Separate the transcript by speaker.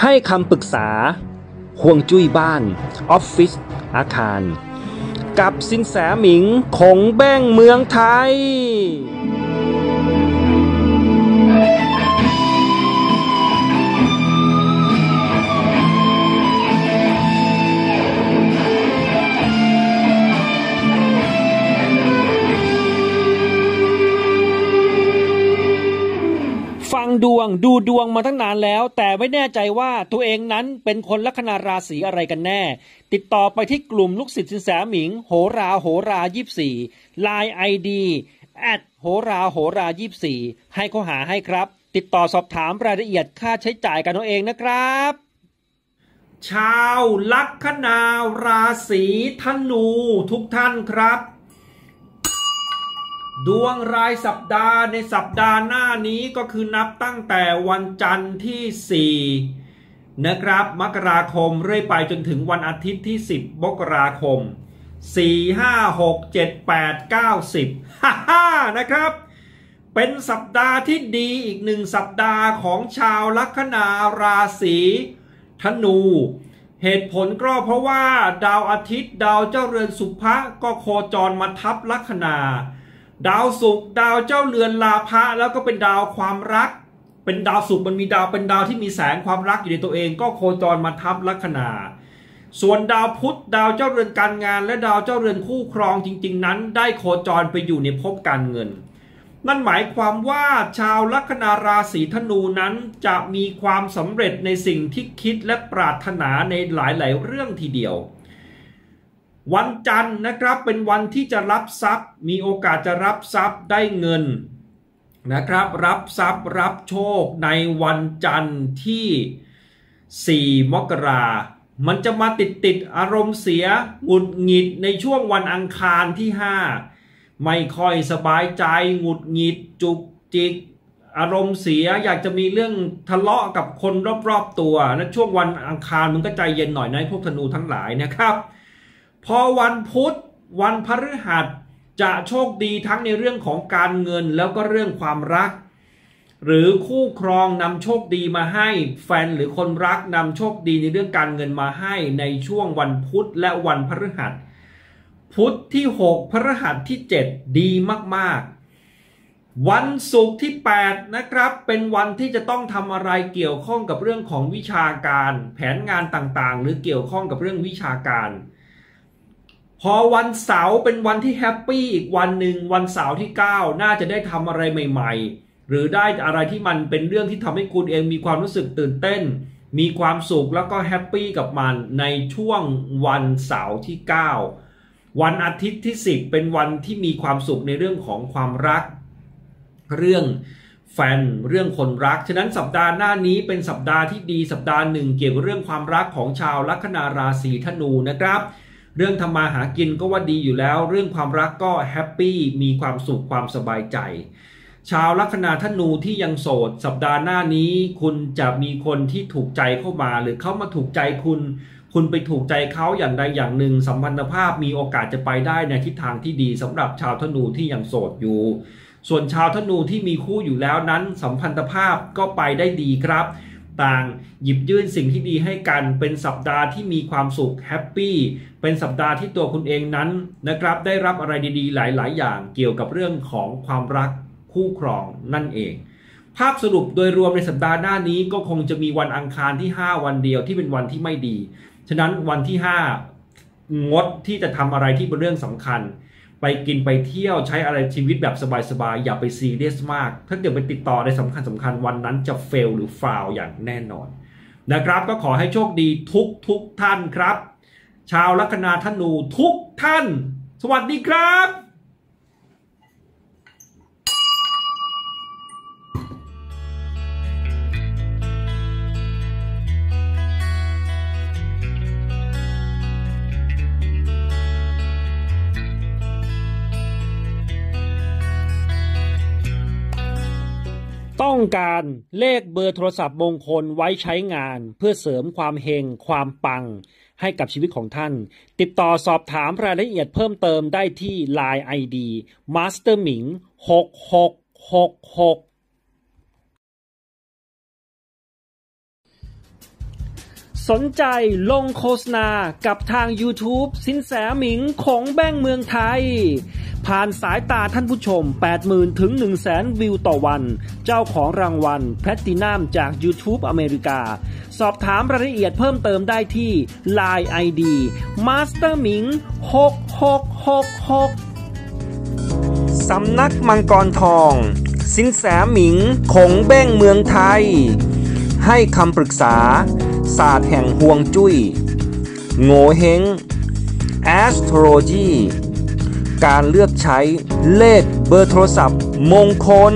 Speaker 1: ให้คำปรึกษาห่วงจุ้ยบ้าน ออฟฟิศอาคาร กับสินแสหมิงของแบ้งเมืองไทย งดูดวงมาตั้งนานแล้ว แต่ไม่แน่ใจว่าตัวเองนั้นเป็นคนลัคนาราศีอะไรกันแน่ ติดต่อไปที่กลุ่มลูกศิษย์สินแสหมิง โหราโหรายี่สี่ไลน์ไอดีแอดโหราโหรายี่สี่ให้เขาหาให้ครับ ติดต่อสอบถามรายละเอียดค่าใช้จ่ายกันเอาเองนะครับ ชาวลัคนาราศีธนูทุกท่านครับ ดวงรายสัปดาห์ในสัปดาห์หน้านี้ก็คือนับตั้งแต่วันจันทร์ที่ 4 นะครับมกราคมเรื่อยไปจนถึงวันอาทิตย์ที่ 10มกราคม 4 5 6 7 8 9 10ฮ่าฮ่านะครับ เป็นสัปดาห์ที่ดีอีกหนึ่งสัปดาห์ของชาวลัคนาราศีธนู เหตุผลก็เพราะว่าดาวอาทิตย์ดาวเจ้าเรือนสุภะก็โคจรมาทับลัคนา ดาวศุกร์ดาวเจ้าเรือนลาภะแล้วก็เป็นดาวความรัก เป็นดาวศุกร์มันมีดาวเป็นดาวที่มีแสงความรักอยู่ในตัวเอง ก็โคจรมาทับลัคนา ส่วนดาวพุธดาวเจ้าเรือนการงาน และดาวเจ้าเรือนคู่ครองจริง ๆ นั้น ได้โคจรไปอยู่ในภพการเงิน นั่นหมายความว่าชาวลัคนาราศีธนูนั้นจะมีความสำเร็จในสิ่งที่คิดและปรารถนาในหลายๆ เรื่องทีเดียว วันจันทร์นะครับเป็นวันที่จะรับทรัพย์ มีโอกาสจะรับทรัพย์ได้เงินนะครับ รับทรัพย์รับโชคในวันจันทร์ที่ 4 มกรามันจะมาติดติดอารมณ์เสียหงุดหงิดในช่วงวันอังคารที่ 5 ไม่ค่อยสบายใจหงุดหงิดจุกจิกอารมณ์เสียอยากจะมีเรื่องทะเลาะกับคนรอบๆตัวนะช่วงวันอังคารมันก็ใจเย็นหน่อยนะพวกธนูทั้งหลายนะครับ พอวันพุธวันพฤหัสจะโชคดีทั้งในเรื่องของการเงินแล้วก็เรื่องความรัก หรือคู่ครองนำโชคดีมาให้ แฟนหรือคนรักนำโชคดีในเรื่องการเงินมาให้ในช่วงวันพุธและวันพฤหัส พุธที่ 6 พฤหัสที่ 7 ดีมากๆ วันศุกร์ที่ 8 นะครับ เป็นวันที่จะต้องทำอะไรเกี่ยวข้องกับเรื่องของวิชาการ แผนงานต่างๆ หรือเกี่ยวข้องกับเรื่องวิชาการ พอวันเสาร์เป็นวันที่ happy อีกวันหนึ่งวันเสาร์ที่ 9 น่าจะได้ทำอะไรใหม่ๆ หรือได้อะไรที่มันเป็นเรื่องที่ทำให้คุณเองมีความรู้สึกตื่นเต้น มีความสุขแล้วก็ happy กับมันในช่วงวันเสาร์ที่ 9 วันอาทิตย์ที่ 10 เป็นวันที่มีความสุขในเรื่องของความรัก เรื่องแฟนเรื่องคนรัก ฉะนั้นสัปดาห์หน้านี้เป็นสัปดาห์ที่ดีสัปดาห์หนึ่งเกี่ยวกับเรื่องความรักของชาวลัคนาราศีธนูนะครับ เรื่องทำมาหากินก็ว่าดีอยู่แล้ว เรื่องความรักก็ happy มีความสุขความสบายใจ ชาวลัคนาธนูที่ยังโสด สัปดาห์หน้านี้ คุณจะมีคนที่ถูกใจเข้ามา หรือเขามาถูกใจคุณ คุณไปถูกใจเขาอย่างใดอย่างหนึ่ง สัมพันธภาพมีโอกาสจะไปได้ในทิศทางที่ดีสำหรับชาวธนูที่ยังโสดอยู่ส่วนชาวธนูที่มีคู่อยู่แล้วนั้น สัมพันธภาพก็ไปได้ดีครับ ต่างหยิบยื่นสิ่งที่ดีให้กันเป็นสัปดาห์ที่มีความสุขแฮปปี้เป็นสัปดาห์ที่ตัวคุณเองนั้นนะครับได้รับอะไรดีๆ หลาย ๆ อย่างเกี่ยวกับเรื่องของความรักคู่ครองนั่นเอง ภาพสรุปโดยรวมในสัปดาห์หน้านี้ก็คงจะมีวันอังคารที่ 5 วันเดียวที่เป็นวันที่ไม่ดี ฉะนั้นวันที่ 5 งดที่จะทำอะไรที่เป็นเรื่องสำคัญ ไปกินไปเที่ยวใช้อะไรชีวิตแบบสบายๆอย่าไปซีเรียสมาก ถ้าเกิดไปติดต่อในสำคัญสำคัญวันนั้นจะเฟลหรือฟาวอย่างแน่นอนนะครับ ก็ขอให้โชคดีทุกทุกท่านครับ ชาวลัคนาธนูทุกท่าน สวัสดีครับ ต้องการเลขเบอร์โทรศัพท์มงคลไว้ใช้งาน เพื่อเสริมความเฮงความปัง ให้กับชีวิตของท่าน ติดต่อสอบถามรายละเอียดเพิ่มเติมได้ที่ Line ID Master Ming 6666 สนใจลงโฆษณากับทาง YouTube สินแสหมิงของแบ้งเมืองไทย ผ่านสายตาท่านผู้ชม 80,000 ถึง 100,000 วิวต่อวัน เจ้าของรางวัลแพลตตินัมจาก YouTube อเมริกา สอบถามรายละเอียดเพิ่มเติมได้ที่ Line ID Master หมิง6666 สำนักมังกรทอง สินแสหมิงคงเบ้งเมืองไทย ให้คำปรึกษา ศาสตร์แห่งฮวงจุย้ย โงเฮง astrology การเลือกใช้เลขเบอร์โทรศัพท์มงคล